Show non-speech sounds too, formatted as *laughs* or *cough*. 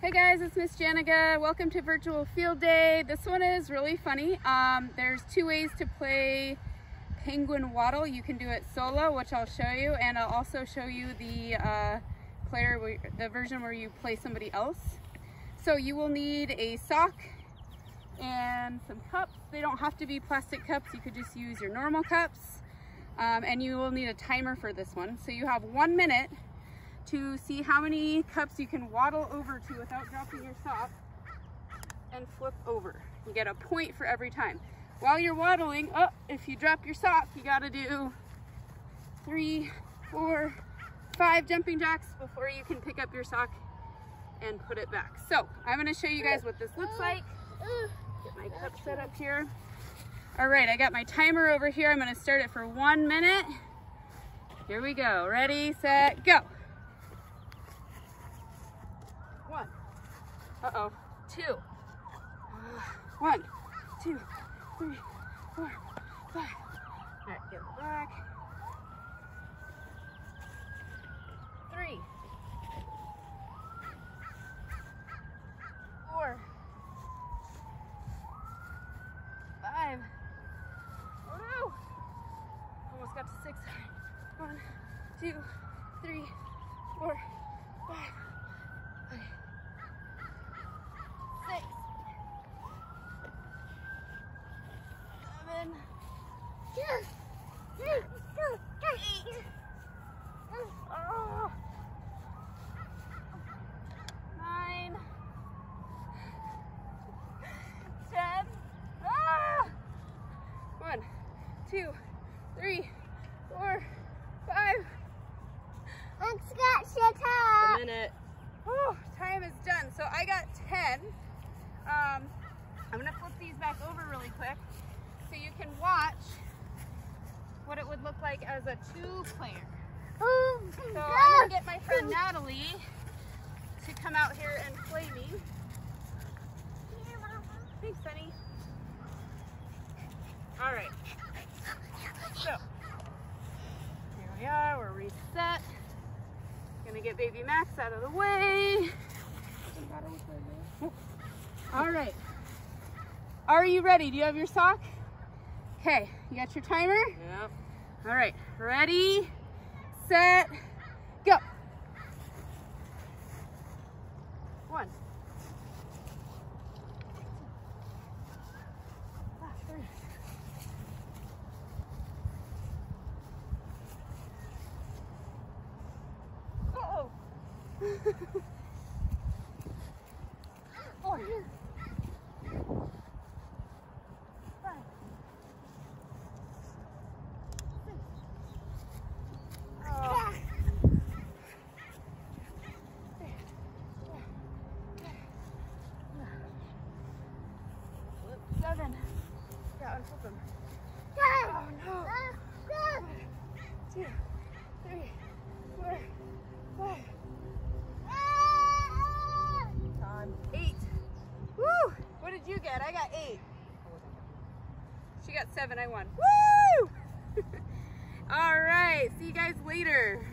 Hey guys, it's Miss Janega. Welcome to Virtual Field Day. This one is really funny. Um, there's two ways to play Penguin Waddle. You can do it solo, which I'll show you, and I'll also show you the uh, player, the version where you play somebody else. So you will need a sock and some cups. They don't have to be plastic cups. You could just use your normal cups. Um, and you will need a timer for this one. So you have one minute to see how many cups you can waddle over to without dropping your sock and flip over. You get a point for every time. While you're waddling, oh, if you drop your sock, you gotta do three, four, five jumping jacks before you can pick up your sock and put it back. So I'm gonna show you guys what this looks like. Get my cup set up here. All right, I got my timer over here. I'm gonna start it for one minute. Here we go. Ready, set, go. Uh-oh. Two. *sighs* One, two, three, four, five. All right, get back. Three. Four. Five. Oh no! Almost got to six. One, two, three, four, five. One, two, three, four, five. A minute. Oh, time is done. So I got 10. Um, I'm gonna flip these back over really quick can watch what it would look like as a two player. Oh, so I'm gonna get my friend Natalie to come out here and play me. Thanks, Sunny. All right. So, here we are, we're reset. Gonna get baby Max out of the way. All right. Are you ready? Do you have your sock? Okay, you got your timer? Yep. All right, ready, set, go. One. Uh oh. *laughs* Yeah, unflip them. Oh no. One, two, three, four, five. Time. Eight. Woo! What did you get? I got eight. She got seven, I won. Woo! *laughs* All right, see you guys later.